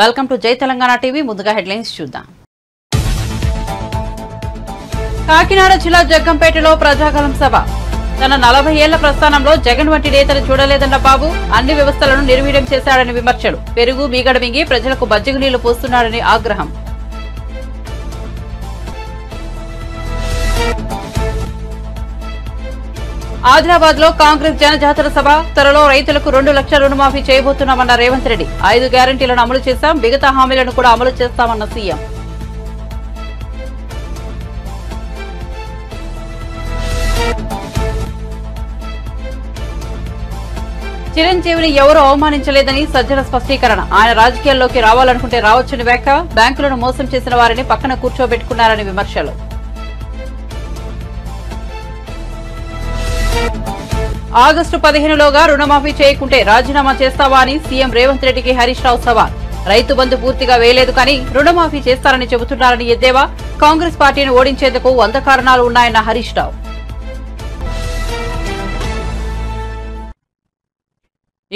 Welcome to జై Telangana TV. ముందుగా headlines చూద్దాం. కాకినాడ జిల్లా జగ్గంపేటలో ప్రజాగలం సభ. తన నలభై ఏళ్ళ ప్రస్థానంలో జగన్ వంటి నేతలు చూడలేదన్న బాబు అన్ని వ్యవస్థలను నిర్వీర్యం చేశాడని విమర్శలు. పెరుగు మీగడ మింగి ప్రజలకు బజ్జగు నీళ్ళు పోస్తున్నాడని ఆగ్రహం. ఆదిలాబాద్లో కాంగ్రెస్ జనజాతర సభ. త్వరలో రైతులకు రెండు లక్షల రుణమాఫీ చేయబోతున్నామన్న రేవంత్ రెడ్డి. ఐదు గ్యారంటీలను అమలు చేశాం. మిగతా హామీలను కూడా అమలు చేస్తామన్న సీఎం. చిరంజీవిని ఎవరూ అవమానించలేదని సజ్జల స్పష్టీకరణ. ఆయన రాజకీయాల్లోకి రావాలనుకుంటే రావచ్చని వ్యాఖ్య. బ్యాంకులను మోసం చేసిన వారిని పక్కన కూర్చోబెట్టుకున్నారని విమర్శలు. ఆగస్టు పదిహేనులోగా రుణమాఫీ చేయకుంటే రాజీనామా చేస్తావా అని సీఎం రేవంత్ రెడ్డికి హరీష్ రావు సవాల్. రైతు బంధు పూర్తిగా వేయలేదు కానీ రుణమాఫీ చేస్తారని చెబుతున్నారని ఎద్దేవా. కాంగ్రెస్ పార్టీని ఓడించేందుకు వంద కారణాలు ఉన్నాయన్న హరీష్ రావు.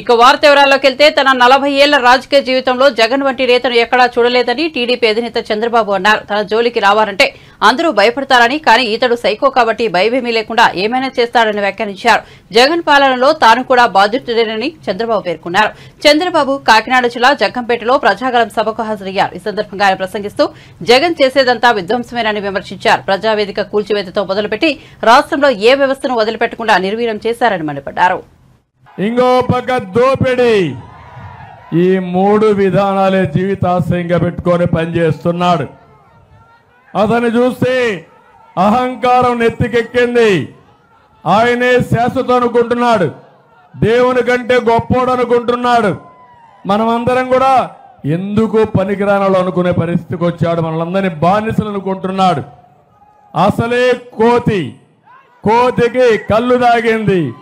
ఇక వార్త వివరాల్లోకి వెళ్తే తన నలభై ఏళ్ళ రాజకీయ జీవితంలో జగన్ వంటి నేతను ఎక్కడా చూడలేదని టీడీపీ అధినేత చంద్రబాబు అన్నారు. తన జోలికి రావాలంటే అందరూ భయపడతారని కానీ ఇతడు సైకో కాబట్టి భయమేమీ లేకుండా ఏమైనా చేస్తాడని వ్యాఖ్యానించారు. జగన్ పాలనలో తాను కూడా బాధితుడేనని చంద్రబాబు పేర్కొన్నారు. చంద్రబాబు కాకినాడ జిల్లా జగ్గంపేటలో ప్రజాగలం సభకు హాజరయ్యారు. ఈ సందర్భంగా ఆయన ప్రసంగిస్తూ జగన్ చేసేదంతా విధ్వంసమేనని విమర్శించారు. ప్రజావేదిక కూల్చివేతతో మొదలుపెట్టి రాష్ట్రంలో ఏ వ్యవస్థను వదిలిపెట్టకుండా నిర్వీర్యం చేశారని మండిపడ్డారు. ఇంకో పక్క ఈ మూడు విధానాలే జీవితాశయంగా పెట్టుకొని పనిచేస్తున్నాడు. అతను చూస్తే అహంకారం నెత్తికెక్కింది. ఆయనే శాశ్వతం అనుకుంటున్నాడు. దేవుని కంటే గొప్పోడు అనుకుంటున్నాడు. మనమందరం కూడా ఎందుకు పనికిరానాలు అనుకునే పరిస్థితికి వచ్చాడు. మనలందరినీ బానిసలు అనుకుంటున్నాడు. అసలే కోతి. కోతికి కళ్ళు దాగింది.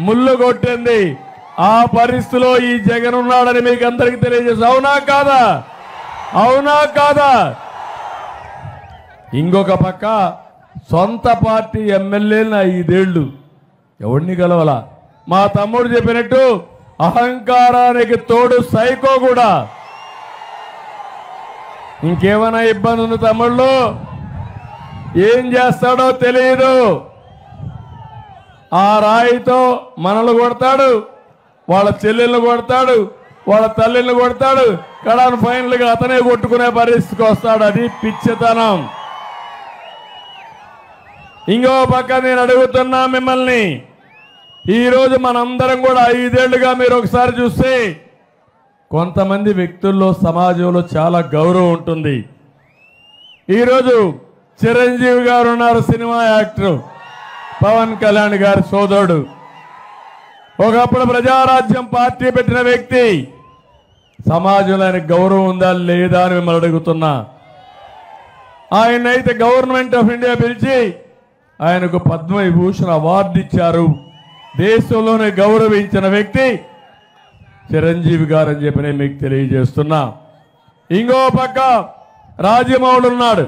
ముళ్ళు కొట్టింది. ఆ పరిస్థితిలో ఈ జగన్ ఉన్నాడని మీకు అందరికి తెలియజేసి అవునా కాదా? అవునా కాదా? ఇంకొక పక్క సొంత పార్టీ ఎమ్మెల్యేలు ఐదేళ్ళు ఎవడిని కలవల మా తమ్ముడు చెప్పినట్టు అహంకారానికి తోడు సైకో కూడా. ఇంకేమైనా ఇబ్బంది ఉంది తమ్ముళ్ళు? ఏం చేస్తాడో తెలియదు ఆ రాయితో మనల్ని కొడతాడు వాళ్ళ చెల్లెళ్ళు కొడతాడు వాళ్ళ తల్లిని కొడతాడు కడాను ఫైనల్గా అతనే కొట్టుకునే పరిస్థితికి వస్తాడు. అది పిచ్చితనం. ఇంకో పక్క నేను అడుగుతున్నా మిమ్మల్ని. ఈరోజు మనందరం కూడా ఐదేళ్ళుగా మీరు ఒకసారి చూస్తే కొంతమంది వ్యక్తుల్లో సమాజంలో చాలా గౌరవం ఉంటుంది. ఈరోజు చిరంజీవి గారు ఉన్నారు సినిమా యాక్టర్. పవన్ కళ్యాణ్ గారి సోదరుడు. ఒకప్పుడు ప్రజారాజ్యం పార్టీ పెట్టిన వ్యక్తి. సమాజంలో ఆయన గౌరవం ఉందా లేదా అని మిమ్మల్ని అడుగుతున్నా. ఆయన అయితే గవర్నమెంట్ ఆఫ్ ఇండియా పిలిచి ఆయనకు పద్మవిభూషణ్ అవార్డు ఇచ్చారు. దేశంలోనే గౌరవించిన వ్యక్తి చిరంజీవి గారు అని చెప్పి నేను మీకు తెలియజేస్తున్నా. ఇంకో పక్క రాజమౌళి ఉన్నాడు.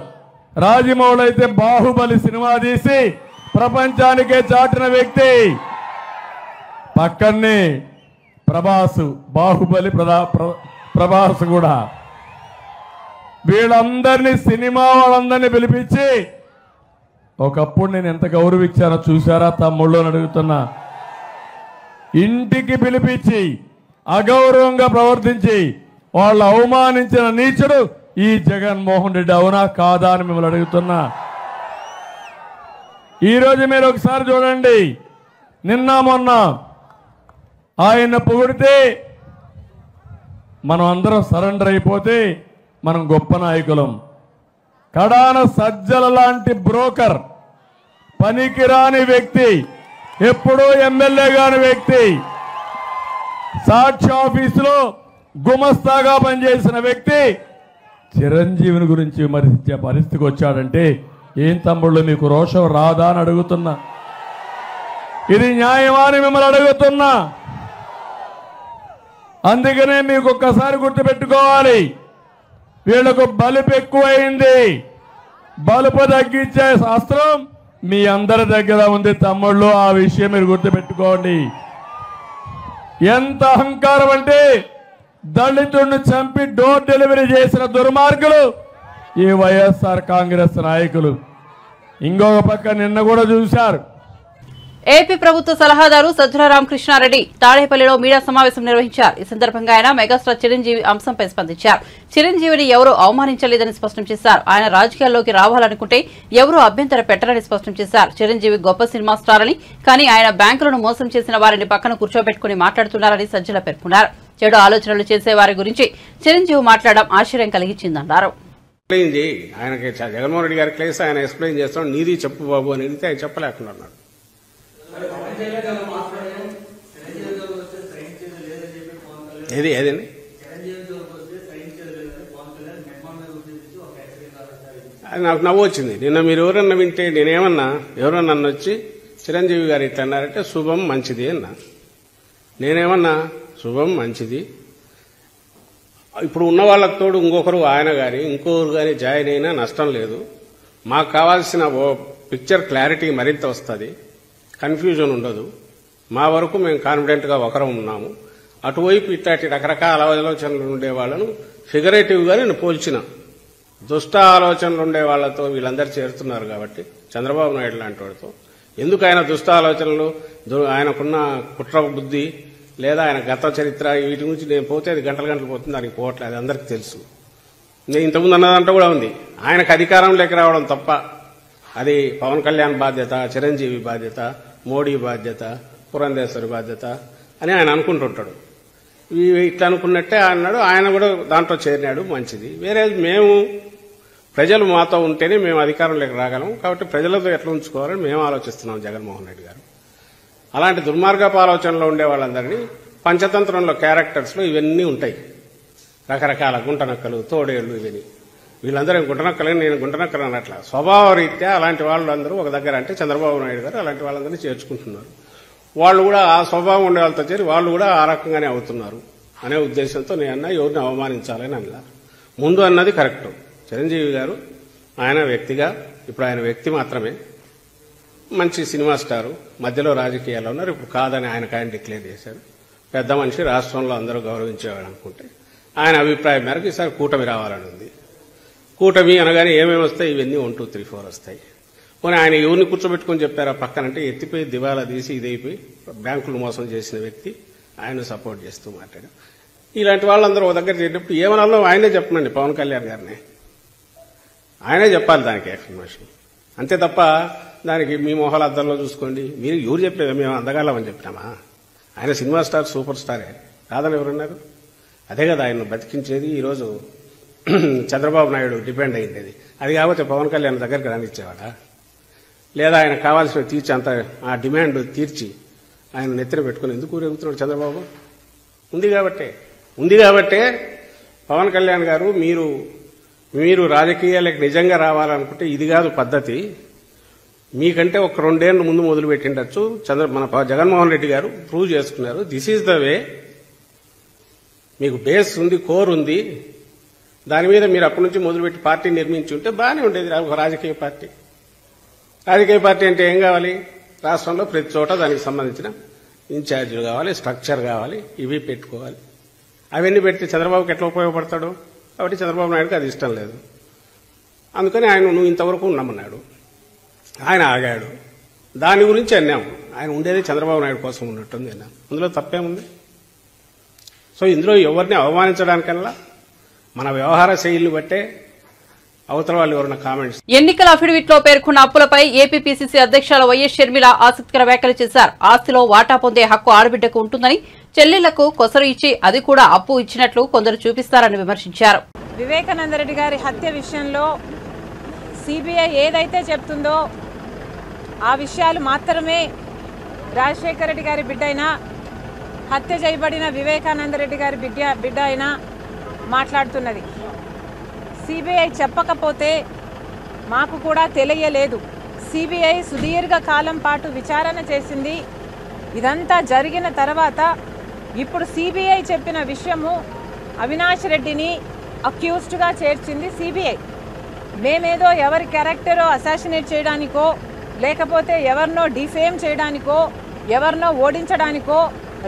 రాజమౌళి అయితే బాహుబలి సినిమా తీసి ప్రపంచానికే చాటిన వ్యక్తి. పక్కనే ప్రభాసు బాహుబలి ప్రదా ప్ర- ప్రభాస్ కూడా. వీళ్ళందరినీ సినిమా వాళ్ళందరినీ పిలిపించి ఒకప్పుడు నేను ఎంత గౌరవించానో చూసారా తమ్ముళ్ళు అని అడుగుతున్నా. ఇంటికి పిలిపించి అగౌరవంగా ప్రవర్తించి వాళ్ళు అవమానించిన నీచుడు ఈ జగన్మోహన్ రెడ్డి అవునా కాదా అని మిమ్మల్ని అడుగుతున్నా. ఈరోజు మీరు ఒకసారి చూడండి. నిన్న మొన్న ఆయన పొగిడితే మనం అందరం సరెండర్ అయిపోతే మనం గొప్ప నాయకులం. కడాన సజ్జల లాంటి బ్రోకర్ పనికిరాని వ్యక్తి ఎప్పుడూ ఎమ్మెల్యే కాని వ్యక్తి సాక్షి ఆఫీసులో గుమస్తాగా పనిచేసిన వ్యక్తి చిరంజీవిని గురించి విమర్శించే పరిస్థితికి వచ్చాడంటే ఏం తమ్ముళ్ళు మీకు రోషం రాదా? అని అడుగుతున్నా. ఇది న్యాయమా? అని మిమ్మల్ని అడుగుతున్నా. అందుకనే మీకు ఒక్కసారి గుర్తుపెట్టుకోవాలి వీళ్ళకు బలుపు ఎక్కువైంది. బలుపు తగ్గించే శాస్త్రం మీ అందరి దగ్గర ఉంది తమ్ముళ్ళు ఆ విషయం మీరు గుర్తుపెట్టుకోండి. ఎంత అహంకారం అంటే దళితుడిని చంపి డోర్ డెలివరీ చేసిన దుర్మార్గులు ఈ వైఎస్ఆర్ కాంగ్రెస్ నాయకులు. ఇంకొక పక్క నిన్న కూడా చూశారు. ఏపీ ప్రభుత్వ సలహాదారు సజ్జల రామకృష్ణారెడ్డి తాడేపల్లిలో మీడియా సమావేశం నిర్వహించారు. ఈ సందర్భంగా ఆయన మెగాస్టార్ చిరంజీవి అంశంపై స్పందించారు. చిరంజీవిని ఎవరూ అవమానించలేదని స్పష్టం చేశారు. ఆయన రాజకీయాల్లోకి రావాలనుకుంటే ఎవరూ అభ్యంతర పెట్టరని స్పష్టం చేశారు. చిరంజీవి గొప్ప సినిమా స్టార్ అని కానీ ఆయన బ్యాంకులను మోసం చేసిన వారిని పక్కన కూర్చోబెట్టుకుని మాట్లాడుతున్నారని సజ్జల పేర్కొన్నారు. చెడు ఆలోచనలు చేసే వారి గురించి చిరంజీవి మాట్లాడడం ఆశ్చర్యం కలిగించిందన్నారు. ఎక్స్ప్లెయిన్ చేయి. ఆయనకి జగన్మోహన్ రెడ్డి గారికి ఆయన ఎక్స్ప్లెయిన్ చేస్తాం నీది చెప్పు బాబు అని అడిగితే ఆయన చెప్పలేకుండా ఉన్నాడు. ఏది ఏదండి? నాకు నవ్వు వచ్చింది. నిన్న మీరు ఎవరన్నా వింటే నేనేమన్నా ఎవరన్నా నన్ను వచ్చి చిరంజీవి గారు ఇట్లా అన్నారంటే శుభం మంచిది అన్నా. నేనేమన్నా శుభం మంచిది. ఇప్పుడు ఉన్న వాళ్ళకి తోడు ఇంకొకరు ఆయన కానీ ఇంకొకరు కానీ జాయిన్ అయినా నష్టం లేదు. మాకు కావాల్సిన ఓ పిక్చర్ క్లారిటీ మరింత వస్తుంది. కన్ఫ్యూజన్ ఉండదు. మా వరకు మేము కాన్ఫిడెంట్గా ఒకరం ఉన్నాము. అటువైపు ఇట్లాంటి రకరకాల ఆలోచనలు ఉండే వాళ్ళను ఫిగరేటివ్గా నేను పోల్చిన. దుష్ట ఆలోచనలు ఉండే వాళ్ళతో వీళ్ళందరూ చేరుతున్నారు కాబట్టి చంద్రబాబు నాయుడు లాంటి వాడితో. ఎందుకు ఆయన దుష్ట ఆలోచనలు ఆయనకున్న కుట్ర బుద్ధి లేదా ఆయన గత చరిత్ర వీటి గురించి నేను పోతే అది గంటల గంటలు పోతుంది దానికి పోవట్లేదు అది అందరికీ తెలుసు. నేను ఇంతకుముందు అన్నదంతా కూడా ఉంది. ఆయనకు అధికారం లేక రావడం తప్ప అది పవన్ కళ్యాణ్ బాధ్యత చిరంజీవి బాధ్యత మోడీ బాధ్యత పురంధేశ్వరి బాధ్యత అని ఆయన అనుకుంటుంటాడు. ఇవి ఇట్లా అనుకున్నట్టే అన్నాడు ఆయన కూడా దాంట్లో చేరినాడు మంచిది. వేరే మేము ప్రజలు మాతో ఉంటేనే మేము అధికారంలోకి రాగలం కాబట్టి ప్రజలతో ఎట్లా ఉంచుకోవాలని మేము ఆలోచిస్తున్నాం జగన్మోహన్ రెడ్డి గారు. అలాంటి దుర్మార్గపు ఆలోచనలో ఉండే వాళ్ళందరినీ పంచతంత్రంలో క్యారెక్టర్స్లో ఇవన్నీ ఉంటాయి. రకరకాల గుంటనక్కలు తోడేళ్ళు ఇవన్నీ. వీళ్ళందరూ గుంటనక్కలని నేను గుంటనక్కలని అట్లా స్వభావ రీత్యా అలాంటి వాళ్ళందరూ ఒక దగ్గర అంటే చంద్రబాబు నాయుడు గారు అలాంటి వాళ్ళందరినీ చేర్చుకుంటున్నారు. వాళ్ళు కూడా ఆ స్వభావం ఉండే వాళ్ళతో చేరి వాళ్ళు కూడా ఆ రకంగానే అవుతున్నారు అనే ఉద్దేశంతో నేను అన్నా ఎవరిని అవమానించాలని అన్నా ముందు అన్నది కరెక్ట్. చిరంజీవి గారు ఆయన వ్యక్తిగా ఇప్పుడు ఆయన వ్యక్తి మాత్రమే మంచి సినిమా స్టారు మధ్యలో రాజకీయాల్లో ఉన్నారు ఇప్పుడు కాదని ఆయనకు ఆయన డిక్లేర్ చేశారు. పెద్ద మనిషి రాష్ట్రంలో అందరూ గౌరవించేవాడు అనుకుంటే ఆయన అభిప్రాయం మేరకు ఈసారి కూటమి రావాలని ఉంది. కూటమి అనగానే ఏమేమి వస్తాయి? ఇవన్నీ వన్ టూ త్రీ ఫోర్ వస్తాయి. మరి ఆయన ఎవరిని కూర్చోబెట్టుకొని చెప్పారా పక్కనంటే ఎత్తిపోయి దివాలా తీసి ఇదైపోయి బ్యాంకులు మోసం చేసిన వ్యక్తి ఆయన సపోర్ట్ చేస్తూ మాట్లాడారు. ఇలాంటి వాళ్ళందరూ ఒక దగ్గర చేరినప్పుడు ఏమనాలో ఆయనే చెప్పనండి పవన్ కళ్యాణ్ గారిని. ఆయనే చెప్పాలి దానికి ఎక్స్ప్లెనేషన్. అంతే తప్ప దానికి మీ మొహాల అద్దంలో చూసుకోండి. మీరు ఎవరు చెప్పలేదు మేము అందగాలమని చెప్పినామా? ఆయన సినిమా స్టార్ సూపర్ స్టారే. కాదని ఎవరున్నారు అదే కదా ఆయన బతికించేది ఈరోజు చంద్రబాబు నాయుడు డిపెండ్ అయింది అది. కాకపోతే పవన్ కళ్యాణ్ దగ్గరికి రానిచ్చేవాడా? లేదా ఆయన కావాల్సిన తీర్చి అంత ఆ డిమాండ్ తీర్చి ఆయన నెత్తిన పెట్టుకుని ఎందుకు ఊరేగుతున్నాడు చంద్రబాబు? ఉంది కాబట్టే. ఉంది కాబట్టే పవన్ కళ్యాణ్ గారు మీరు మీరు రాజకీయాలకు నిజంగా రావాలనుకుంటే ఇది కాదు పద్ధతి. మీకంటే ఒక రెండేళ్ళు ముందు మొదలు పెట్టిండొచ్చు చంద్ర మన జగన్మోహన్ రెడ్డి గారు ప్రూవ్ చేసుకున్నారు. దిస్ ఈజ్ ద వే మీకు బేస్ ఉంది కోర్ ఉంది. దాని మీద మీరు అప్పటి నుంచి మొదలుపెట్టి పార్టీ నిర్మించి ఉంటే బాగానే ఉండేది ఒక రాజకీయ పార్టీ. రాజకీయ పార్టీ అంటే ఏం కావాలి? రాష్ట్రంలో ప్రతి చోట దానికి సంబంధించిన ఇన్ఛార్జీలు కావాలి స్ట్రక్చర్ కావాలి ఇవి పెట్టుకోవాలి. అవన్నీ పెడితే చంద్రబాబుకి ఎట్లా ఉపయోగపడతాడు? కాబట్టి చంద్రబాబు నాయుడుకి అది ఇష్టం లేదు. అందుకని ఆయన నువ్వు ఇంతవరకు ఉన్నామన్నాడు ఆయన ఆగాడు. దాని గురించి అన్నాము ఆయన ఉండేది చంద్రబాబు నాయుడు కోసం ఉన్నట్టుంది అన్నాను అందులో తప్పేముంది? సో ఇందులో ఎవరిని అవమానించడానికల్లా మన వ్యవహార శైలిని బట్టే అవతల వాళ్ళు ఎవరైనా కామెంట్స్ ఎన్నికల అఫిడవిట్లో పేర్కొన్న అప్పులపై ఏపీపీసీసీ అధ్యక్షుల వైఎస్ షర్మిల ఆసక్తికర వ్యాఖ్యలు చేశారు. ఆస్తిలో వాటా పొందే హక్కు ఆడబిడ్డకు ఉంటుందని చెల్లెళ్ళకు కొసరు ఇచ్చి అది కూడా అప్పు ఇచ్చినట్లు కొందరు చూపిస్తారని విమర్శించారు. వివేకానందరెడ్డి గారి హత్య విషయంలో సిబిఐ ఏదైతే చెప్తుందో ఆ విషయాలు మాత్రమే రాజశేఖర రెడ్డి గారి బిడ్డ అయినా హత్య చేయబడిన వివేకానందరెడ్డి గారి బిడ్డ బిడ్డ అయినా మాట్లాడుతున్నది. సిబిఐ చెప్పకపోతే మాకు కూడా తెలియలేదు. సిబిఐ సుదీర్ఘ కాలం పాటు విచారణ చేసింది. ఇదంతా జరిగిన తర్వాత ఇప్పుడు సిబిఐ చెప్పిన విషయము అవినాష్ రెడ్డిని అక్యూస్డ్గా చేర్చింది సిబిఐ. మేమేదో ఎవరి క్యారెక్టరో అసాసినేట్ చేయడానికో లేకపోతే ఎవరినో డిఫేమ్ చేయడానికో ఎవరినో ఓడించడానికో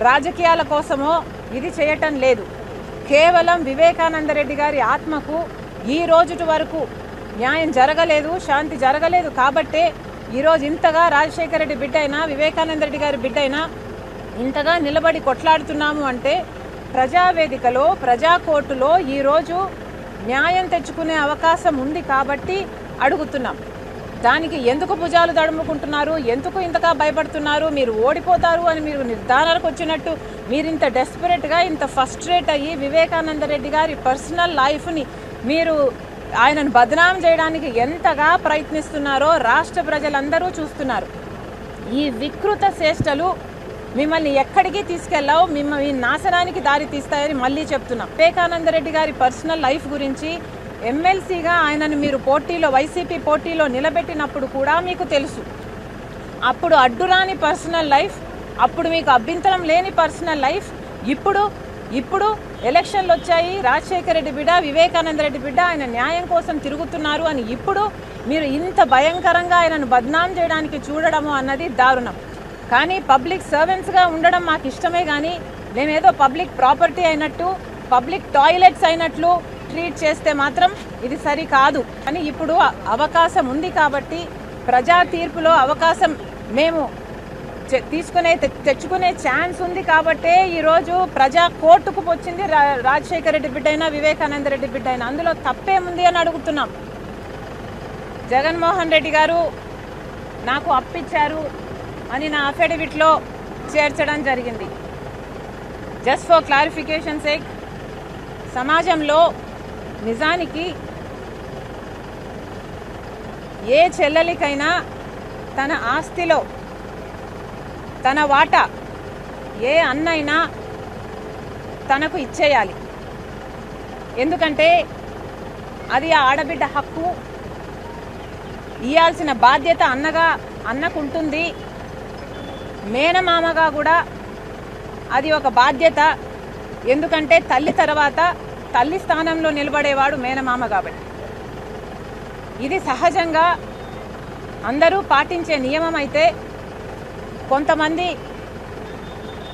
రాజకీయాల కోసమో ఇది చేయటం లేదు. కేవలం వివేకానంద రెడ్డి గారి ఆత్మకు ఈ రోజుటి వరకు న్యాయం జరగలేదు శాంతి జరగలేదు కాబట్టే ఈరోజు ఇంతగా రాజశేఖర రెడ్డి బిడ్డ అయినా వివేకానంద రెడ్డి గారి బిడ్డ అయినా ఇంతగా నిలబడి కొట్లాడుతున్నాము అంటే ప్రజావేదికలో ప్రజా కోర్టులో ఈరోజు న్యాయం తెచ్చుకునే అవకాశం ఉంది కాబట్టి అడుగుతున్నాం. దానికి ఎందుకు భుజాలు తడుముకుంటున్నారు? ఎందుకు ఇంతగా భయపడుతున్నారు? మీరు ఓడిపోతారు అని మీరు నిర్ధారణకు వచ్చినట్టు మీరు ఇంత డెస్పరేట్గా ఇంత ఫస్ట్రేట్ అయ్యి వివేకానంద రెడ్డి గారి పర్సనల్ లైఫ్ని మీరు ఆయనను బదనాం చేయడానికి ఎంతగా ప్రయత్నిస్తున్నారో రాష్ట్ర ప్రజలందరూ చూస్తున్నారు. ఈ వికృత చేష్టలు మిమ్మల్ని ఎక్కడికి తీసుకెళ్ళావు? మిమ్మల్ని నాశనానికి దారి తీస్తాయని మళ్ళీ చెప్తున్నాం. వివేకానంద రెడ్డి గారి పర్సనల్ లైఫ్ గురించి ఎమ్మెల్సీగా ఆయనను మీరు పోటీలో వైసీపీ పోటీలో నిలబెట్టినప్పుడు కూడా మీకు తెలుసు. అప్పుడు అడ్డురాని పర్సనల్ లైఫ్ అప్పుడు మీకు అభ్యంతరం లేని పర్సనల్ లైఫ్ ఇప్పుడు ఇప్పుడు ఎలక్షన్లు వచ్చాయి. రాజశేఖర రెడ్డి బిడ్డ వివేకానంద రెడ్డి బిడ్డ ఆయన న్యాయం కోసం తిరుగుతున్నారు అని ఇప్పుడు మీరు ఇంత భయంకరంగా ఆయనను బద్నాం చేయడానికి చూడడము అన్నది దారుణం. కానీ పబ్లిక్ సర్వెంట్స్గా ఉండడం మాకు ఇష్టమే కానీ మేమేదో పబ్లిక్ ప్రాపర్టీ అయినట్టు పబ్లిక్ టాయిలెట్స్ అయినట్లు ట్రీట్ చేస్తే మాత్రం ఇది సరి కాదు. అని ఇప్పుడు అవకాశం ఉంది కాబట్టి ప్రజా తీర్పులో అవకాశం మేము తీసుకునే తె- తెచ్చుకునే ఛాన్స్ ఉంది కాబట్టే ఈరోజు ప్రజా కోర్టుకు వచ్చింది రా- రాజశేఖర రెడ్డి బిడ్డ అయినా వివేకానంద రెడ్డి బిడ్డ అయినా అందులో తప్పేముంది అని అడుగుతున్నాం. జగన్మోహన్ రెడ్డి గారు నాకు అప్పిచ్చారు అని నా అఫిడవిట్లో చేర్చడం జరిగింది. జస్ట్ ఫర్ క్లారిఫికేషన్ సేక్ సమాజంలో నిజానికి ఏ చెల్లెలికైనా తన ఆస్తిలో తన వాటా ఏ అన్నైనా తనకు ఇచ్చేయాలి. ఎందుకంటే అది ఆ ఆడబిడ్డ హక్కు. ఇయ్యాల్సిన బాధ్యత అన్నగా అన్నకుంటుంది. మేనమామగా కూడా అది ఒక బాధ్యత. ఎందుకంటే తల్లి తర్వాత తల్లి స్థానంలో నిలబడేవాడు మేనమామ కాబట్టి. ఇది సహజంగా అందరూ పాటించే నియమం అయితే కొంతమంది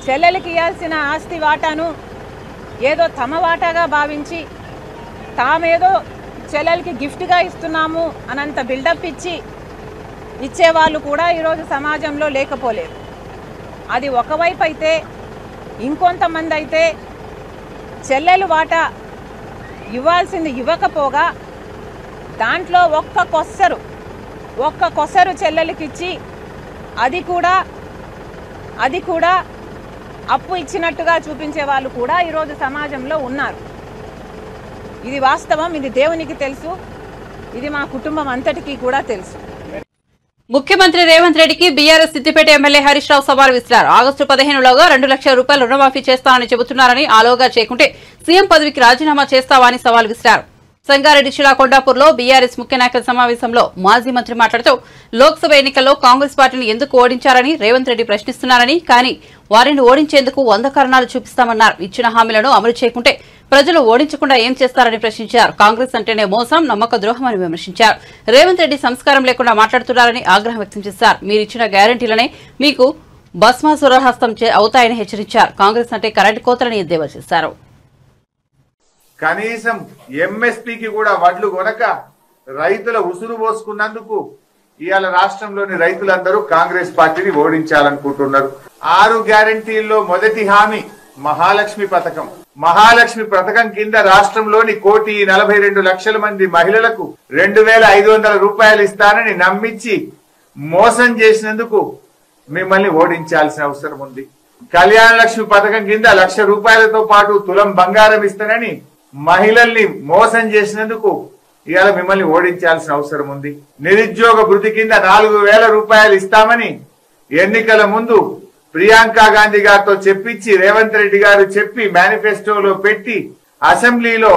చెల్లెలకి ఇవ్వాల్సిన ఆస్తి వాటాను ఏదో తమ వాటాగా భావించి తామేదో చెల్లెలకి గిఫ్ట్గా ఇస్తున్నాము అనంత బిల్డప్ ఇచ్చి ఇచ్చేవాళ్ళు కూడా ఈరోజు సమాజంలో లేకపోలేదు. అది ఒకవైపు అయితే ఇంకొంతమంది అయితే చెల్లెలు వాటా ఇవ్వాల్సింది ఇవ్వకపోగా దాంట్లో ఒక్క కొస్సరు ఒక్క కొసరు చెల్లెలకిచ్చి అది కూడా అది కూడా అప్పు ఇచ్చినట్టుగా చూపించే వాళ్ళు కూడా ఈరోజు సమాజంలో ఉన్నారు. ఇది వాస్తవం ఇది దేవునికి తెలుసు ఇది మా కుటుంబం అంతటికీ కూడా తెలుసు. ముఖ్యమంత్రి రేవంత్ రెడ్డికి బీఆర్ఎస్ సిద్దిపేట ఎమ్మెల్యే హరీష్ రావు సవాల్ విసిరారు. ఆగస్టు పదిహేనులోగా రెండు లక్షల రూపాయలు రుణమాఫీ చేస్తానని చెబుతున్నారని ఆలోగా చేయకుంటే సీఎం పదవికి రాజీనామా చేస్తావా అని సవాల్ విసిరారు. సంగారెడ్డి జిల్లా కొండాపూర్లో బీఆర్ఎస్ ముఖ్య నాయకుల సమావేశంలో మాజీ మంత్రి మాట్లాడుతూ లోక్సభ ఎన్నికల్లో కాంగ్రెస్ పార్టీని ఎందుకు ఓడించారని రేవంత్ రెడ్డి ప్రశ్నిస్తున్నారని కానీ వారిని ఓడించేందుకు వంద కారణాలు చూపిస్తామన్నారు. ఇచ్చిన హామీలను అమలు చేయకుంటే ప్రజలు ఓడించకుండా ఏం చేస్తారని ప్రశ్నించారు. కాంగ్రెస్ అంటేనే మోసం నమ్మక ద్రోహం అని విమర్శించారు. రేవంత్ రెడ్డి సంస్కారం లేకుండా మాట్లాడుతున్నారని ఆగ్రహం వ్యక్తం చేశారు. మీరిచ్చిన గ్యారంటీలనే మీకు భస్మాసురహస్తం చే- అవుతాయని హెచ్చరించారు. కాంగ్రెస్ అంటే కరెంటు కోతలని ఎద్దేవా చేశారు. కనీసం ఎంఎస్పికి కూడా వడ్లు కొనక రైతుల ఉసురు పోసుకున్నందుకు ఇవాళ రాష్ట్రంలోని రైతులందరూ కాంగ్రెస్ పార్టీని ఓడించాలనుకుంటున్నారు. ఆరు గ్యారంటీల్లో మొదటి హామీ మహాలక్ష్మి పథకం. మహాలక్ష్మి పథకం కింద రాష్ట్రంలోని కోటి నలభై రెండు లక్షల మంది మహిళలకు రెండు వేల ఐదు వందల రూపాయలు ఇస్తానని నమ్మించి మోసం చేసినందుకు మిమ్మల్ని ఓడించాల్సిన అవసరం ఉంది. కళ్యాణ లక్ష్మి పథకం కింద లక్ష రూపాయలతో పాటు తులం బంగారం ఇస్తానని మహిళల్ని మోసం చేసినందుకు ఇవాళ మిమ్మల్ని ఓడించాల్సిన అవసరం ఉంది. నిరుద్యోగ భృతి కింద నాలుగు వేల రూపాయలు ఇస్తామని ఎన్నికల ముందు ప్రియాంక గాంధీ గారితో చెప్పించి రేవంత్ రెడ్డి గారు చెప్పి మేనిఫెస్టోలో పెట్టి అసెంబ్లీలో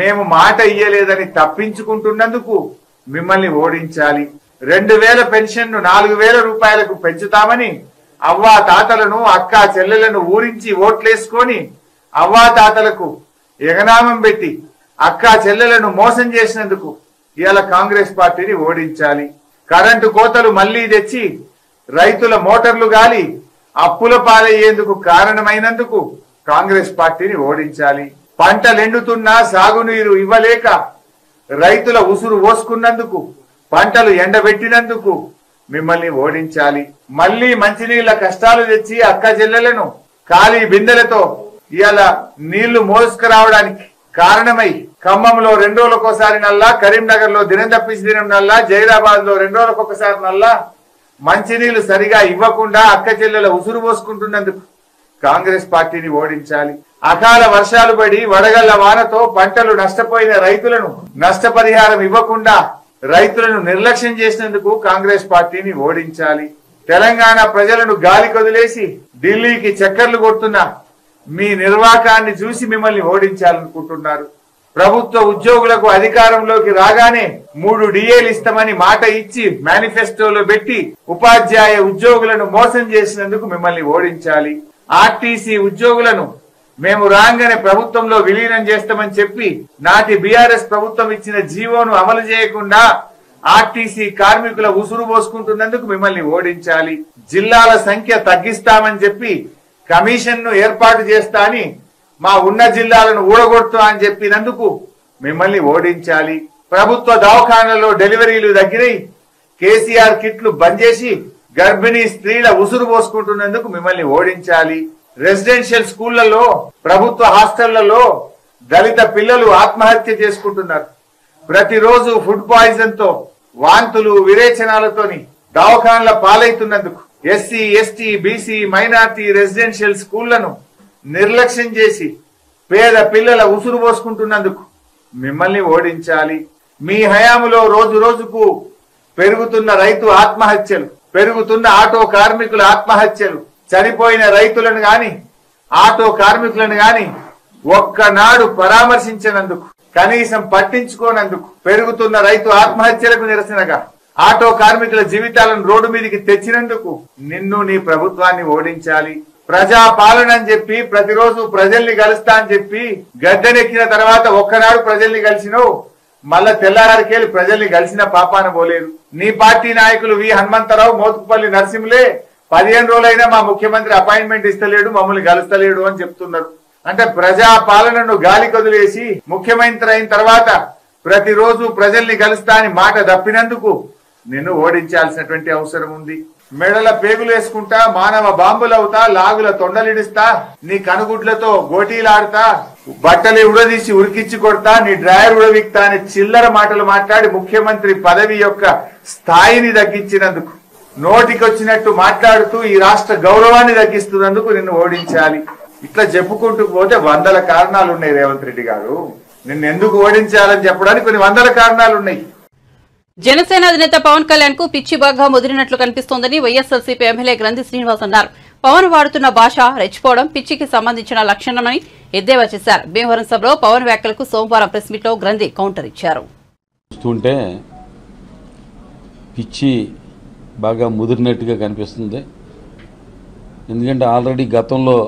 మేము మాట ఇయ్యలేదని తప్పించుకుంటున్నందుకు మిమ్మల్ని ఓడించాలి. రెండు వేల పెన్షన్ను నాలుగు వేల రూపాయలకు పెంచుతామని అవ్వా తాతలను అక్క చెల్లెలను ఊరించి ఓట్లేసుకొని అవ్వా తాతలకు ఎగనామం పెట్టి అక్క చెల్లెలను మోసం చేసినందుకు ఇవాళ కాంగ్రెస్ పార్టీని ఓడించాలి. కరెంటు కోతలు మళ్ళీ తెచ్చి రైతుల మోటార్లు గాలి అప్పుల పాలయ్యేందుకు కారణమైనందుకు కాంగ్రెస్ పార్టీని ఓడించాలి. పంటలు ఎండుతున్నా సాగునీరు ఇవ్వలేక రైతుల ఉసురు పోసుకున్నందుకు పంటలు ఎండబెట్టినందుకు మిమ్మల్ని ఓడించాలి. మళ్ళీ మంచినీళ్ళ కష్టాలు తెచ్చి అక్క చెల్లెలను ఖాళీ బిందెలతో ఇవాళ నీళ్ళు మోసుకురావడానికి కారణమై ఖమ్మంలో రెండు రోజులకోసారి నల్లా కరీంనగర్లో దినం తప్పించి దినం నల్లా జైదాబాద్లో రెండు నల్లా మంచినీళ్ళు సరిగా ఇవ్వకుండా అక్క చెల్లెల ఉసురు పోసుకుంటున్నందుకు కాంగ్రెస్ పార్టీని ఓడించాలి. అకాల వర్షాలు పడి వడగళ్ళ వానతో పంటలు నష్టపోయిన రైతులను నష్టపరిహారం ఇవ్వకుండా రైతులను నిర్లక్ష్యం చేసినందుకు కాంగ్రెస్ పార్టీని ఓడించాలి. తెలంగాణ ప్రజలను గాలి కొదిలేసి ఢిల్లీకి చక్కర్లు కొడుతున్న మీ నిర్వాకాన్ని చూసి మిమ్మల్ని ఓడించాలనుకుంటున్నారు. ప్రభుత్వ ఉద్యోగులకు అధికారంలోకి రాగానే మూడు డిఏలు ఇస్తామని మాట ఇచ్చి మేనిఫెస్టోలో పెట్టి ఉపాధ్యాయ ఉద్యోగులను మోసం చేసినందుకు మిమ్మల్ని ఓడించాలి. ఆర్టీసీ ఉద్యోగులను మేము రాగానే ప్రభుత్వంలో విలీనం చేస్తామని చెప్పి నాటి బీఆర్ఎస్ ప్రభుత్వం ఇచ్చిన జీవోను అమలు చేయకుండా ఆర్టీసీ కార్మికుల ఉసురు పోసుకుంటున్నందుకు మిమ్మల్ని ఓడించాలి. జిల్లాల సంఖ్య తగ్గిస్తామని చెప్పి కమిషన్ను ఏర్పాటు చేస్తా అని మా ఉన్న జిల్లాలను ఊడగొడుతా అని చెప్పినందుకు మిమ్మల్ని ఓడించాలి. ప్రభుత్వ దవాఖానలో డెలివరీలు తగ్గినాయి కేసీఆర్ కిట్లు బంద్ చేసి గర్భిణీ స్త్రీల ఉసురు పోసుకుంటున్నందుకు మిమ్మల్ని ఓడించాలి. రెసిడెన్షియల్ స్కూళ్ళలో ప్రభుత్వ హాస్టళ్ళలో దళిత పిల్లలు ఆత్మహత్య చేసుకుంటున్నారు. ప్రతిరోజు ఫుడ్ పాయిజన్తో వాంతులు విరేచనాలతోని దవాఖానల పాలైతున్నందుకు SC ST BC minority residential స్కూళ్ళను నిర్లక్ష్యం చేసి పేద పిల్లల ఉసురు పోసుకుంటున్నందుకు మిమ్మల్ని ఓడించాలి. మీ హయాములో రోజు రోజుకు పెరుగుతున్న రైతు ఆత్మహత్యలు పెరుగుతున్న ఆటో కార్మికుల ఆత్మహత్యలు చనిపోయిన రైతులను గాని ఆటో కార్మికులను గాని ఒక్కనాడు పరామర్శించినందుకు కనీసం పట్టించుకోనందుకు పెరుగుతున్న రైతు ఆత్మహత్యలకు నిరసనగా ఆటో కార్మికుల జీవితాలను రోడ్డు మీదకి తెచ్చినందుకు నిన్ను నీ ప్రభుత్వాన్ని ఓడించాలి. ప్రజా పాలన అని చెప్పి ప్రతిరోజు ప్రజల్ని కలుస్తా అని చెప్పి గద్దెనెక్కిన తర్వాత ఒక్కనాడు ప్రజల్ని కలిసినవు. మళ్ళా తెల్లారికెళ్ళి ప్రజల్ని కలిసిన పాపాన పోలేదు నీ పార్టీ నాయకులు వి హనుమంతరావు మోతుకుపల్లి నరసింహులే పదిహేను రోజులైనా మా ముఖ్యమంత్రి అపాయింట్మెంట్ ఇస్తలేడు మమ్మల్ని కలుస్తలేడు అని చెప్తున్నారు. అంటే ప్రజా పాలనను గాలి కదిలేసి ముఖ్యమంత్రి అయిన తర్వాత ప్రతిరోజు ప్రజల్ని కలుస్తా అని మాట తప్పినందుకు నిన్ను ఓడించాల్సినటువంటి అవసరం ఉంది. మెడల పేగులు వేసుకుంటా మానవ బాంబులవుతా లాగుల తొండలిడిస్తా నీ కనుగుడ్లతో గోటీలాడతా బట్టలు ఉడదీసి ఉరికిచ్చి కొడతా నీ డ్రైవర్ ఉడవిక్తా అని చిల్లర మాటలు మాట్లాడి ముఖ్యమంత్రి పదవి యొక్క స్థాయిని తగ్గించినందుకు నోటికొచ్చినట్టు మాట్లాడుతూ ఈ రాష్ట్ర గౌరవాన్ని తగ్గిస్తున్నందుకు నిన్ను ఓడించాలి. ఇట్లా చెప్పుకుంటూ పోతే వందల కారణాలు ఉన్నాయి రేవంత్ రెడ్డి గారు. నిన్ను ఎందుకు ఓడించాలని చెప్పడానికి కొన్ని వందల కారణాలు ఉన్నాయి జనసేన అధినేత పవన్ కళ్యాణ్కు పిచ్చి బాగా ముదిరినట్లు కనిపిస్తోందని వైఎస్ఆర్సీపీ ఎమ్మెల్యే గ్రంథి శ్రీనివాస్ అన్నారు. పవన్ వాడుతున్న భాష రెచ్చిపోవడం పిచ్చికి సంబంధించిన లక్షణమని ఎద్దేవా చేశారు. భీమవరం సభలో పవన్ వ్యాఖ్యలకు సోమవారం ప్రెస్ మీట్లో గ్రంథి కౌంటర్ ఇచ్చారు. చూస్తుంటే పిచ్చి బాగా ముదిరినట్టుగా కనిపిస్తుంది. ఎందుకంటే ఆల్రెడీ గతంలో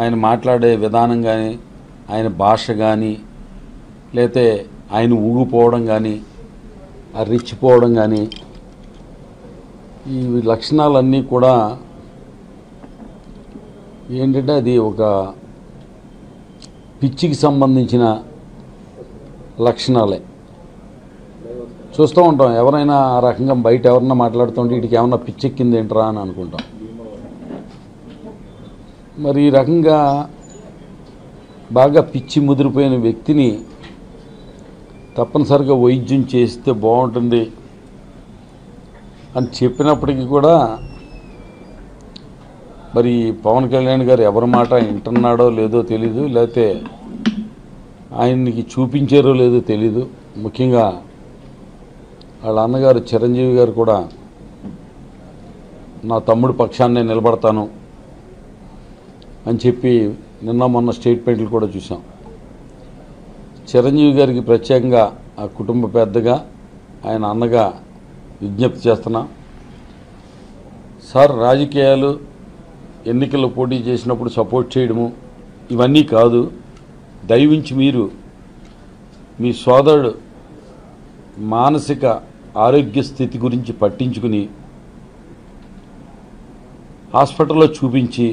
ఆయన మాట్లాడే విధానం కానీ ఆయన భాష కానీ లేతే ఆయన ఊగిపోవడం కానీ రెచ్చిపోవడం కానీ ఈ లక్షణాలన్నీ కూడా ఏంటంటే అది ఒక పిచ్చికి సంబంధించిన లక్షణాలే. చూస్తూ ఉంటాం ఎవరైనా ఆ రకంగా బయట ఎవరన్నా మాట్లాడుతుంటే వీటికి ఏమన్నా పిచ్చెక్కింది ఏంట్రా అని అనుకుంటాం. మరి ఈ రకంగా బాగా పిచ్చి ముదిరిపోయిన వ్యక్తిని తప్పనిసరిగా వైద్యం చేస్తే బాగుంటుంది అని చెప్పినప్పటికీ కూడా మరి పవన్ కళ్యాణ్ గారు ఎవరి మాట వింటున్నాడో లేదో తెలీదు లేకపోతే ఆయనకి చూపించారో లేదో తెలీదు. ముఖ్యంగా వాళ్ళ అన్నగారు చిరంజీవి గారు కూడా నా తమ్ముడు పక్షాన్నే నిలబడతాను అని చెప్పి నిన్న మొన్న స్టేట్మెంట్లు కూడా చూసాం చిరంజీవి గారికి ప్రత్యేకంగా ఆ కుటుంబ పెద్దగా ఆయన అన్నగా విజ్ఞప్తి చేస్తున్నా. సార్ రాజకీయాలు ఎన్నికల్లో పోటీ చేసినప్పుడు సపోర్ట్ చేయడము ఇవన్నీ కాదు. దయవించి మీరు మీ సోదరుడు మానసిక ఆరోగ్య స్థితి గురించి పట్టించుకుని హాస్పిటల్లో చూపించి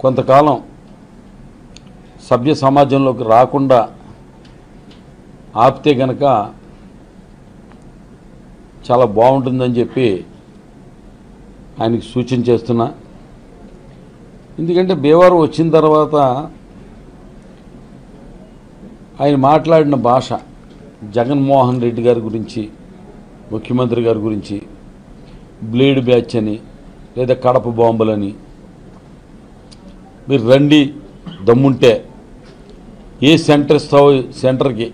కొంతకాలం సభ్య సమాజంలోకి రాకుండా ఆపితే గనక చాలా బాగుంటుందని చెప్పి ఆయనకి సూచన చేస్తున్నా. ఎందుకంటే బీవారం వచ్చిన తర్వాత ఆయన మాట్లాడిన భాష జగన్మోహన్ రెడ్డి గారి గురించి ముఖ్యమంత్రి గారి గురించి బ్లేడ్ బ్యాచ్ అని లేదా కడప బాంబులని. మీరు రండి దమ్ముంటే ఏ సెంటర్ ఇస్తావో సెంటర్కి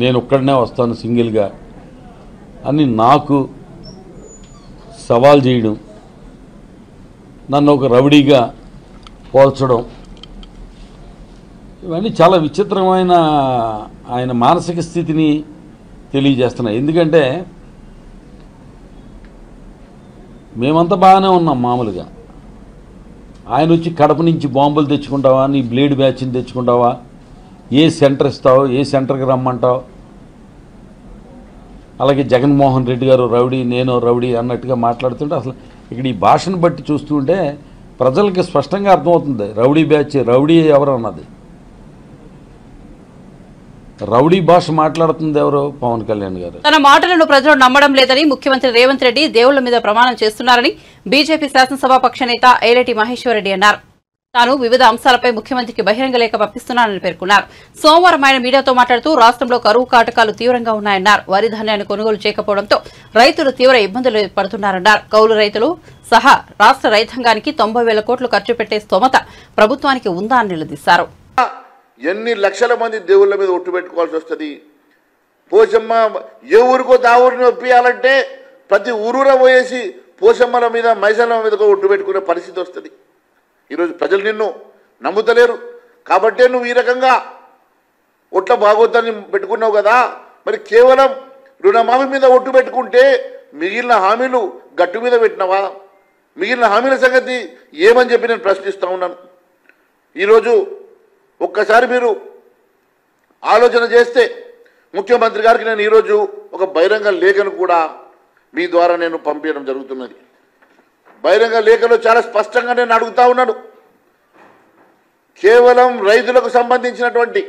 నేను ఒక్కడనే వస్తాను సింగిల్గా అని నాకు సవాల్ చేయడం నన్ను ఒక రౌడీగా పోల్చడం ఇవన్నీ చాలా విచిత్రమైన ఆయన మానసిక స్థితిని తెలియజేస్తున్నాయి. ఎందుకంటే మేమంతా బాగానే ఉన్నాం మామూలుగా. ఆయన వచ్చి కడప నుంచి బాంబులు తెచ్చుకుంటావా నీ బ్లేడ్ బ్యాచ్ని తెచ్చుకుంటావా ఏ సెంటర్ ఇస్తావు ఏ సెంటర్కి రమ్మంటావు? అలాగే జగన్మోహన్ రెడ్డి గారు రౌడీ నేను రౌడీ అన్నట్టుగా మాట్లాడుతుంటే అసలు ఇక్కడ ఈ భాషను బట్టి చూస్తుంటే ప్రజలకి స్పష్టంగా అర్థమవుతుంది. రౌడీ బ్యాచ్ రౌడీ ఎవరు అన్నది రౌడీ భాష మాట్లాడుతుంది ఎవరు? పవన్ కళ్యాణ్ గారు. తన మాటలను ప్రజలు నమ్మడం లేదని ముఖ్యమంత్రి రేవంత్ రెడ్డి దేవుళ్ళ మీద ప్రమాణం చేస్తున్నారని బీజేపీ శాసనసభ పక్ష నేత ఏలేటి మహేశ్వరరెడ్డి అన్నారు. తాను వివిధ అంశాలపై ముఖ్యమంత్రికి బహిరంగ లేఖ పంపిస్తున్నానని పేర్కొన్నారు. సోమవారం ఆయన మీడియాతో మాట్లాడుతూ రాష్ట్రంలో కరువు కాటకాలు తీవ్రంగా ఉన్నాయన్నారు. వరి ధాన్యాన్ని కొనుగోలు చేయకపోవడంతో రైతులు తీవ్ర ఇబ్బందులు పడుతున్నారన్నారు. కౌలు రైతులు సహా రాష్ట్ర రైతాంగానికి తొంభై వేల కోట్లు ఖర్చు పెట్టే స్తోమత ప్రభుత్వానికి ఉందా అని నిలదీశారు. ఎన్ని లక్షల మంది దేవుళ్ళ మీద ఒట్టు పెట్టుకోవాల్సి వస్తుంది? పోషమ్మ ఏ ఊరికో దావురిని ఒప్పియాలంటే ప్రతి ఊరూర పోయేసి పోషమ్మల మీద మైసమ్మ మీద ఒట్టు పెట్టుకునే పరిస్థితి వస్తుంది. ఈరోజు ప్రజలు నిన్ను నమ్ముతలేరు. కాబట్టే నువ్వు ఈ రకంగా ఒట్ల బాగోద్దని పెట్టుకున్నావు కదా. మరి కేవలం రుణమాఫీ మీద ఒట్టు పెట్టుకుంటే మిగిలిన హామీలు గట్టు మీద పెట్టినవా? మిగిలిన హామీల సంగతి ఏమని చెప్పి నేను ప్రశ్నిస్తూ ఉన్నాను. ఈరోజు ఒక్కసారి మీరు ఆలోచన చేస్తే ముఖ్యమంత్రి గారికి నేను ఈరోజు ఒక బహిరంగ లేఖను కూడా మీ ద్వారా నేను పంపించడం జరుగుతున్నది. బహిరంగ లేఖలో చాలా స్పష్టంగా నేను అడుగుతా ఉన్నాను కేవలం రైతులకు సంబంధించినటువంటి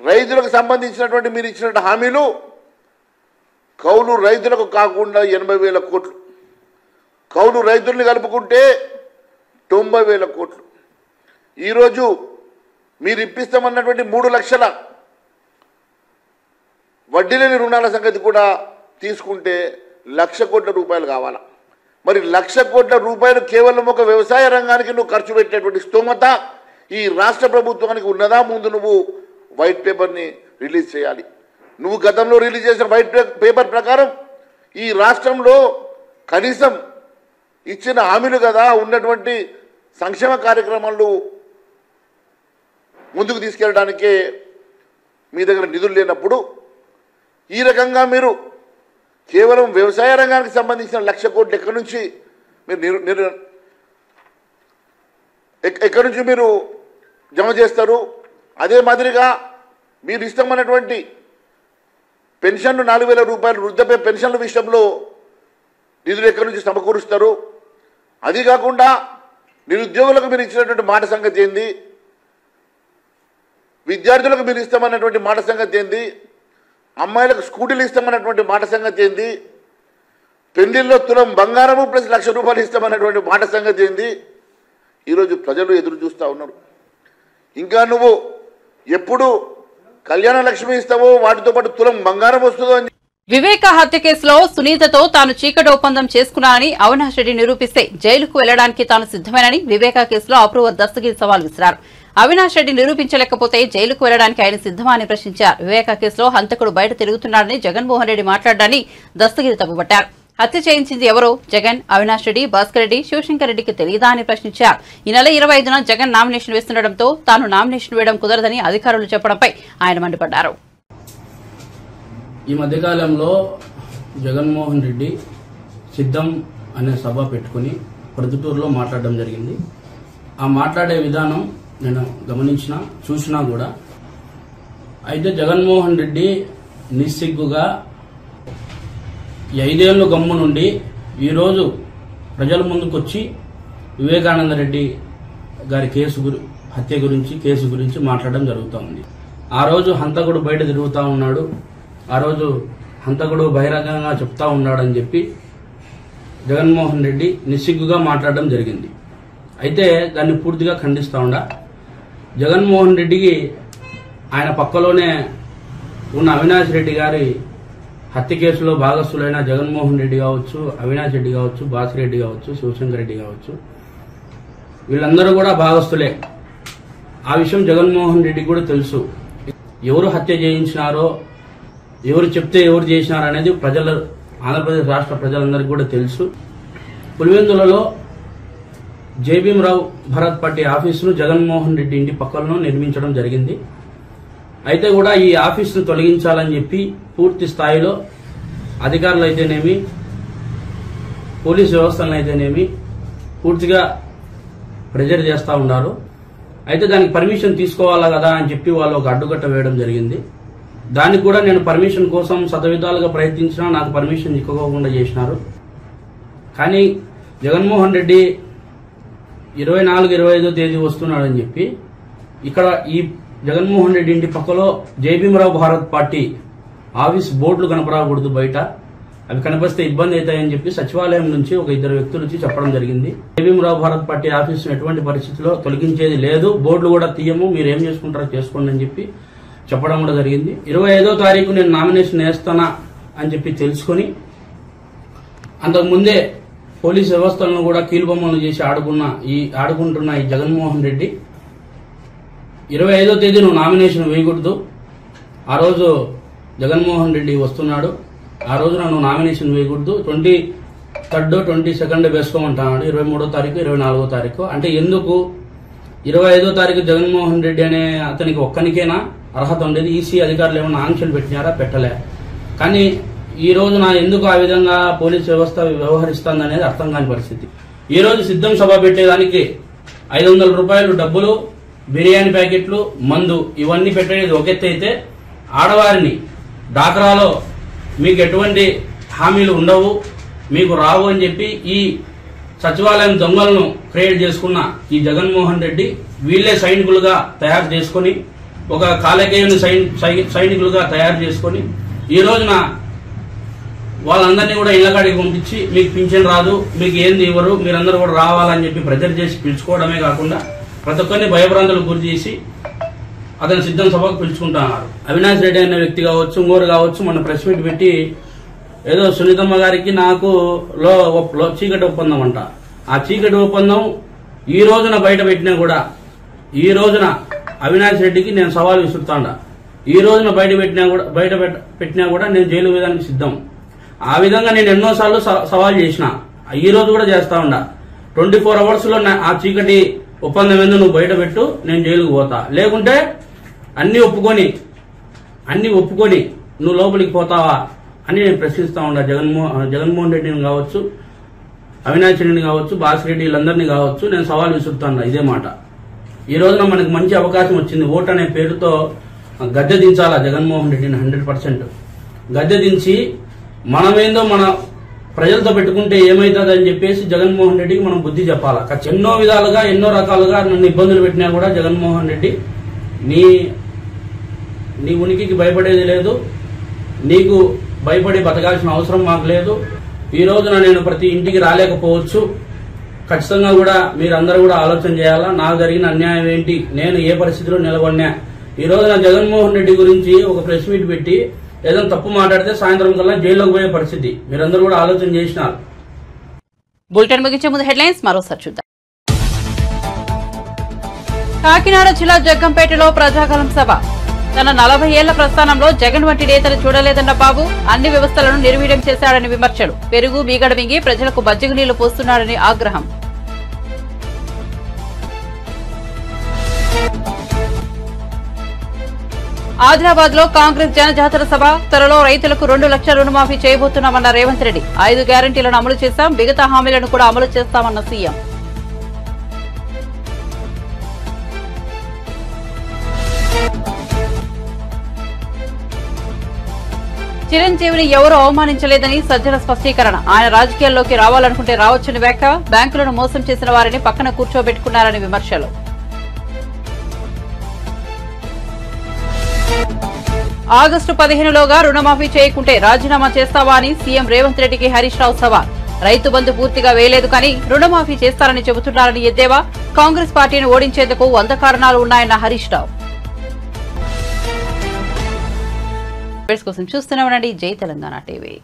రైతులకు సంబంధించినటువంటి మీరు ఇచ్చినటువంటి హామీలు కౌలు రైతులకు కాకుండా ఎనభై వేల కోట్లు. కౌలు రైతుల్ని కలుపుకుంటే తొంభై వేల కోట్లు. ఈరోజు మీరు ఇప్పిస్తామన్నటువంటి మూడు లక్షల వడ్డీ లేని రుణాల సంగతి కూడా తీసుకుంటే లక్ష కోట్ల రూపాయలు కావాలా? మరి లక్ష కోట్ల రూపాయలు కేవలం ఒక వ్యవసాయ రంగానికి నువ్వు ఖర్చు పెట్టేటువంటి స్తోమత ఈ రాష్ట్ర ప్రభుత్వానికి ఉన్నదా? ముందు నువ్వు వైట్ పేపర్ని రిలీజ్ చేయాలి. నువ్వు గతంలో రిలీజ్ చేసిన వైట్ పేపర్ ప్రకారం ఈ రాష్ట్రంలో కనీసం ఇచ్చిన హామీలు కదా ఉన్నటువంటి సంక్షేమ కార్యక్రమాలు ముందుకు తీసుకెళ్ళడానికే మీ దగ్గర నిధులు లేనప్పుడు ఈ రకంగా మీరు కేవలం వ్యవసాయ రంగానికి సంబంధించిన లక్ష కోట్లు ఎక్కడి నుంచి మీరు నిరు ఎక్కడి నుంచి మీరు జమ చేస్తారు? అదే మాదిరిగా మీరు ఇష్టమైనటువంటి పెన్షన్లు నాలుగు వేల రూపాయలు వృద్ధపే పెన్షన్ల విషయంలో నిధులు ఎక్కడి నుంచి సమకూరుస్తారు? అది కాకుండా నిరుద్యోగులకు మీరు ఇచ్చినటువంటి మాట సంగతి ఏంది? విద్యార్థులకు మీరు ఇస్తామన్నటువంటి మాట సంగతి ఏంది? అమ్మాయిలకు స్కూటీలు ఇస్తామన్నటువంటి మాట సంగతి ఏంది? పెళ్ళిల్లో తులం బంగారము ప్లస్ లక్ష రూపాయలు ఇస్తామన్నటువంటి మాట సంగతి ఏంది? ఈరోజు ప్రజలు ఎదురు చూస్తూ ఉన్నారు. ఇంకా నువ్వు ఎప్పుడు కళ్యాణ లక్ష్మి ఇస్తావో వాటితో పాటు తులం బంగారం వస్తుందో అని వివేక హత్య కేసులో సునీతతో తాను చీకటి ఒప్పందం చేసుకున్నానని అవినాష్ రెడ్డి నిరూపిస్తే జైలుకు వెళ్ళడానికి తాను సిద్దమేనని వివేక కేసులో అప్రూవర్ దస్తగిరి సవాల్ విసిరారు. అవినాష్ రెడ్డి నిరూపించలేకపోతే జైలుకు వెళ్ళడానికి ఆయన సిద్ధమా అని ప్రశ్నించారు. వివేక కేసులో హంతకుడు బయట తిరుగుతున్నాడని జగన్మోహన్ రెడ్డి మాట్లాడారని దస్తగిరి తప్పుపట్టారు. హత్య చేయించింది ఎవరో? జగన్ అవినాష్ రెడ్డి భాస్కర్ రెడ్డి శివశంకర్ రెడ్డికి తెలియదా అని ప్రశ్నించారు. ఈ నెల ఇరవై ఐదున జగన్ నామినేషన్ వేస్తుండటంతో తాను నామినేషన్ వేయడం కుదరదని అధికారులు చెప్పడంపై ఆయన మండిపడ్డారు. ఈ మధ్యకాలంలో జగన్మోహన్ రెడ్డి సిద్ధం అనే సభ పెట్టుకుని ప్రొద్దుటూరులో మాట్లాడడం జరిగింది. ఆ మాట్లాడే విధానం నేను గమనించిన చూసినా కూడా. అయితే జగన్మోహన్ రెడ్డి నిస్సిగ్గుగా ఐదేళ్ళు ఐదేళ్ళు గమ్ము నుండి ఈరోజు ప్రజల ముందుకొచ్చి వివేకానంద రెడ్డి గారి కేసు హత్య గురించి కేసు గురించి మాట్లాడడం జరుగుతూ ఉంది. ఆ రోజు హంతకుడు బయట తిరుగుతూ ఉన్నాడు. ఆ రోజు హంతకుడు బహిరంగంగా చెప్తా ఉన్నాడని చెప్పి జగన్మోహన్ రెడ్డి నిస్సిగ్గుగా మాట్లాడడం జరిగింది. అయితే దాన్ని పూర్తిగా ఖండిస్తా ఉండా. జగన్మోహన్ రెడ్డికి ఆయన పక్కలోనే ఉన్న అవినాష్ రెడ్డి గారి హత్య కేసులో భాగస్థులైన జగన్మోహన్ రెడ్డి కావచ్చు అవినాష్ రెడ్డి కావచ్చు బాసిరెడ్డి కావచ్చు శివశంకర్ రెడ్డి కావచ్చు వీళ్ళందరూ కూడా భాగస్థులే. ఆ విషయం జగన్మోహన్ రెడ్డికి కూడా తెలుసు. ఎవరు హత్య చేయించినారో ఎవరు చెప్తే ఎవరు చేసినారనేది ప్రజల ఆంధ్రప్రదేశ్ రాష్ట్ర ప్రజలందరికీ కూడా తెలుసు. పులివెందులలో జేబీఎంరావు భరత్ పట్టి ఆఫీసును జగన్మోహన్ రెడ్డి ఇంటి పక్కలను నిర్మించడం జరిగింది. అయితే కూడా ఈ ఆఫీసును తొలగించాలని చెప్పి పూర్తి స్థాయిలో అధికారులు అయితేనేమి పోలీస్ వ్యవస్థలను అయితేనేమి పూర్తిగా ప్రెజర్ చేస్తూ ఉన్నారు. అయితే దానికి పర్మిషన్ తీసుకోవాలా కదా అని చెప్పి వాళ్ళు ఒక అడ్డుకట్ట వేయడం జరిగింది. దానికి కూడా నేను పర్మిషన్ కోసం సతవిధాలుగా ప్రయత్నించినా నాకు పర్మిషన్ ఇక్కకోకుండా చేసినారు. కానీ జగన్మోహన్ రెడ్డి ఇరవై నాలుగు ఇరవై ఐదో తేదీ వస్తున్నాడని చెప్పి ఇక్కడ ఈ జగన్మోహన్ రెడ్డి ఇంటి పక్కలో జైభీమరావు భారత్ పార్టీ ఆఫీస్ బోర్డులు కనపడకూడదు బయట. అవి కనిపిస్తే ఇబ్బంది అవుతాయని చెప్పి సచివాలయం నుంచి ఒక ఇద్దరు వ్యక్తులు వచ్చి చెప్పడం జరిగింది. జైభీమరావు భారత్ పార్టీ ఆఫీసును ఎటువంటి పరిస్థితిలో తొలగించేది లేదు. బోర్డులు కూడా తీయము మీరు ఏం చేసుకుంటారో చేసుకోండి అని చెప్పి చెప్పడం కూడా జరిగింది. ఇరవై ఐదో తారీఖు నేను నామినేషన్ వేస్తానా అని చెప్పి తెలుసుకొని అంతకుముందే పోలీస్ వ్యవస్థలను కూడా కీలుబొమ్మలు చేసి ఆడుకున్న ఈ ఆడుకుంటున్న ఈ జగన్మోహన్ రెడ్డి ఇరవై ఐదో తేదీ నువ్వు నామినేషన్ వేయకూడదు. ఆ రోజు జగన్మోహన్ రెడ్డి వస్తున్నాడు. ఆ రోజున నువ్వు నామినేషన్ వేయకూడదు. ట్వంటీ థర్డ్ ట్వంటీ సెకండ్ వేసుకోమంటున్నాడు. ఇరవై మూడో తారీఖు ఇరవై నాలుగో తారీఖు. అంటే ఎందుకు? ఇరవై ఐదో తారీఖు జగన్మోహన్ రెడ్డి అనే అతనికి ఒక్కనికేనా అర్హత ఉండేది? ఈసీ అధికారులు ఏమైనా ఆంక్షలు పెట్టినారా? పెట్టలే. కానీ ఈ రోజున ఎందుకు ఆ విధంగా పోలీస్ వ్యవస్థ వ్యవహరిస్తుంది అనేది అర్థం కాని పరిస్థితి. ఈ రోజు సిద్ధం సభ పెట్టేదానికి ఐదు వందల రూపాయలు డబ్బులు బిర్యానీ ప్యాకెట్లు మందు ఇవన్నీ పెట్టేది ఒక అయితే ఆడవారిని డాక్రాలో మీకు ఎటువంటి హామీలు ఉండవు మీకు రావు అని చెప్పి ఈ సచివాలయం దొంగలను క్రియేట్ చేసుకున్న ఈ జగన్మోహన్ రెడ్డి వీళ్ళే సైనికులుగా తయారు చేసుకొని ఒక కాలకేయుని సైన్- సై- సైనికులుగా తయారు చేసుకొని ఈ రోజున వాళ్ళందరినీ కూడా ఇళ్ళకాడికి పంపించి మీకు పింఛన్ రాదు మీకు ఏంది ఇవ్వరు మీరందరూ కూడా రావాలని చెప్పి ప్రెజర్ చేసి పిలుచుకోవడమే కాకుండా ప్రతి ఒక్కరిని భయభ్రాంతులకు గురి చేసి అతను సిద్ధం సభకు పిలుచుకుంటున్నారు అవినాష్ రెడ్డి అనే వ్యక్తి కావచ్చు ఇంకోరు కావచ్చు మన ప్రెస్ మీట్ పెట్టి ఏదో సునీతమ్మ గారికి నాకు లో లో చీకటి ఒప్పందం అంట. ఆ చీకటి ఒప్పందం ఈ రోజున బయట పెట్టినా కూడా ఈ రోజున అవినాష్ రెడ్డికి నేను సవాల్ విసురుతాండ. ఈ రోజున బయట పెట్టినా కూడా బయట పెట్ట- పెట్టినా కూడా నేను జైలు వేయడానికి సిద్ధం. ఆ విధంగా నేను ఎన్నోసార్లు స- సవాల్ చేసిన. ఈ రోజు కూడా చేస్తా ఉండా ట్వంటీ ఫోర్ అవర్స్లో నా- ఆ చీకటి ఒప్పందం ఏందో నువ్వు బయట పెట్టు నేను జైలుకు పోతా. లేకుంటే అన్ని ఒప్పుకొని అన్ని ఒప్పుకొని నువ్వు లోపలికి పోతావా అని నేను ప్రశ్నిస్తా ఉండా జగన్మోహన్ జగన్మోహన్ రెడ్డిని కావచ్చు అవినాష్ రెడ్డిని కావచ్చు బాసిరెడ్డి వీళ్ళందరినీ కావచ్చు నేను సవాల్ విసురుతాను ఇదే మాట. ఈ రోజున మనకు మంచి అవకాశం వచ్చింది. ఓట్ అనే పేరుతో గద్దె దించాలా జగన్మోహన్ రెడ్డిని హండ్రెడ్ పర్సెంట్. గద్దె దించి మనమేందో మన ప్రజలతో పెట్టుకుంటే ఏమవుతుంది అని చెప్పేసి జగన్మోహన్ రెడ్డికి మనం బుద్ధి చెప్పాలా? ఎన్నో విధాలుగా ఎన్నో రకాలుగా నన్ను ఇబ్బందులు పెట్టినా కూడా జగన్మోహన్ రెడ్డి నీ నీ ఉనికికి భయపడేది లేదు. నీకు భయపడి బతకాల్సిన అవసరం మాకు లేదు. ఈ రోజున నేను ప్రతి ఇంటికి రాలేకపోవచ్చు. ఖచ్చితంగా కూడా మీరందరూ కూడా ఆలోచన చేయాలా? నాకు జరిగిన అన్యాయం ఏంటి? నేను ఏ పరిస్థితిలో నిలబడినా. ఈ రోజున జగన్మోహన్ రెడ్డి గురించి ఒక ప్రెస్ మీట్ పెట్టి ఏదైనా తప్పు మాట్లాడితే సాయంత్రం కల్లా జైల్లోకి పోయే పరిస్థితి. మీరందరూ కూడా ఆలోచన చేసినారు. బులెటిన్ ముగించే ముందు హెడ్లైన్స్ మరోసారి చూద్దాం. కాకినాడ జిల్లా జగ్గంపేటలో ప్రజాగలం సభ. తన నలభై ఏళ్ళ ప్రస్థానంలో జగన్ వంటి నేతలు చూడలేదన్న బాబు అన్ని వ్యవస్థలను నిర్వీర్యం చేశాడని విమర్శలు. పెరుగు బీగడ మింగి ప్రజలకు బజ్జగు నీళ్ళు పోస్తున్నాడని ఆగ్రహం. ఆదిలాబాద్లో కాంగ్రెస్ జనజాతర సభ. త్వరలో రైతులకు రెండు లక్షల రుణమాఫీ చేయబోతున్నామన్న రేవంత్ రెడ్డి. ఐదు గ్యారంటీలను అమలు చేశాం. మిగతా హామీలను కూడా అమలు చేస్తామన్న సీఎం. చిరంజీవిని ఎవరూ అవమానించలేదని సజ్జల స్పష్టీకరణ. ఆయన రాజకీయాల్లోకి రావాలనుకుంటే రావచ్చని వ్యాఖ్య. బ్యాంకులను మోసం చేసిన వారిని పక్కన కూర్చోబెట్టుకున్నారని విమర్శలు. ఆగస్టు పదిహేనులోగా రుణమాఫీ చేయకుంటే రాజీనామా చేస్తావా అని సీఎం రేవంత్ రెడ్డికి హరీష్ రావు సవాల్. రైతు బంధు పూర్తిగా వేయలేదు కానీ రుణమాఫీ చేస్తారని చెబుతున్నారని ఎద్దేవా. కాంగ్రెస్ పార్టీని ఓడించేందుకు వంద కారణాలు ఉన్నాయన్న హరీష్ రావు. కోసం చూస్తూనే ఉండండి. జై తెలంగాణ టీవీ.